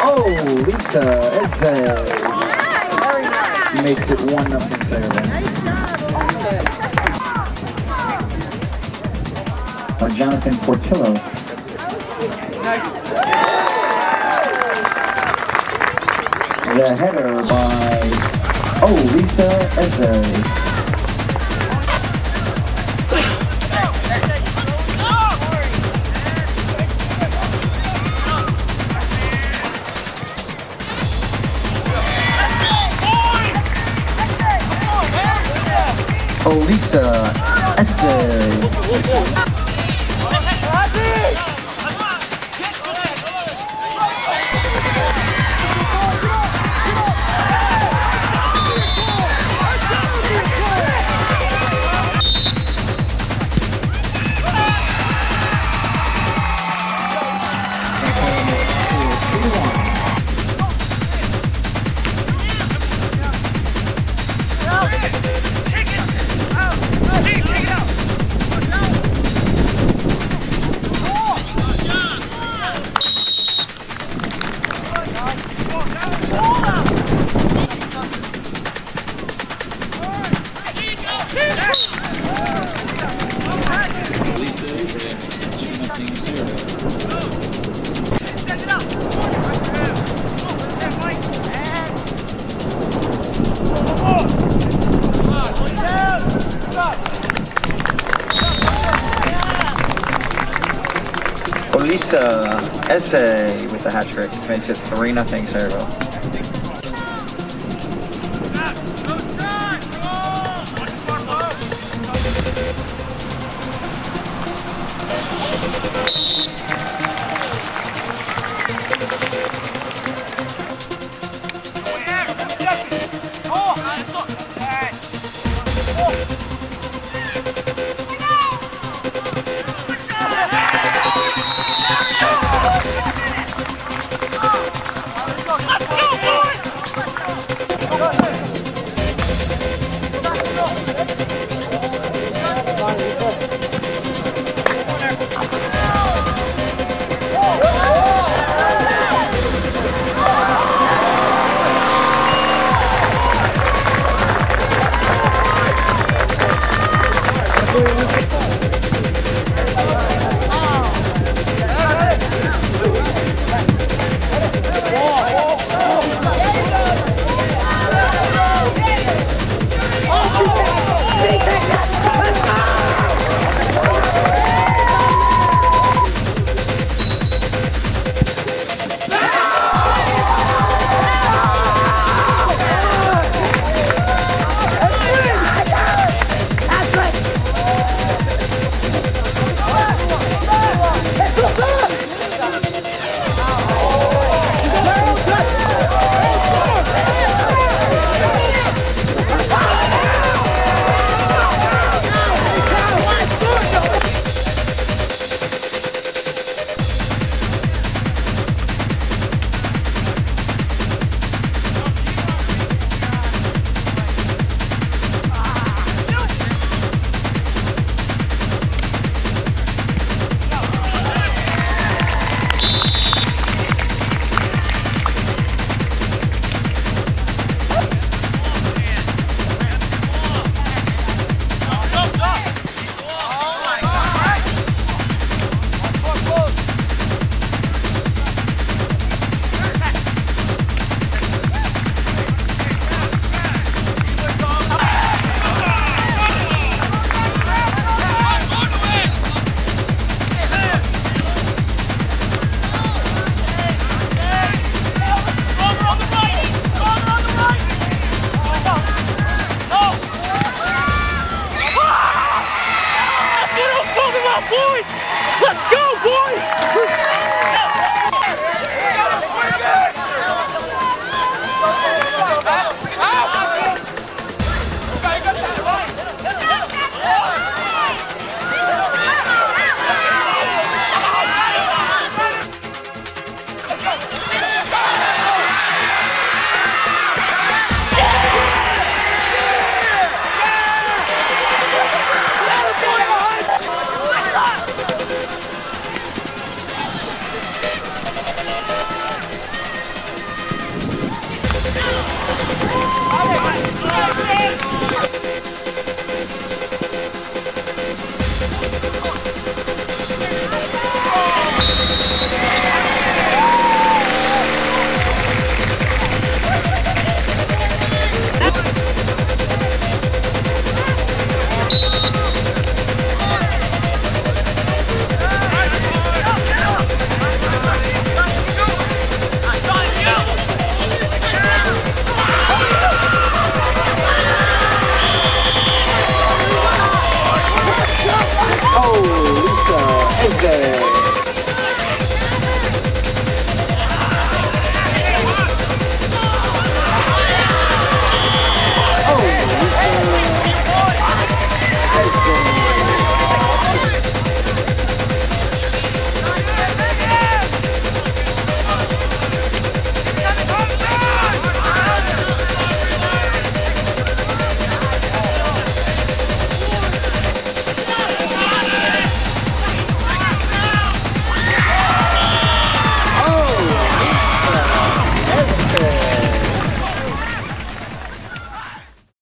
Oh, Lisa Eze makes it one nothing Sarah. Jonathan Portillo. The header by Oh, Olisa Eze. Olisa oh, Eze. Olisa uh, Eze with the hat trick makes it 3 0 Sayreville.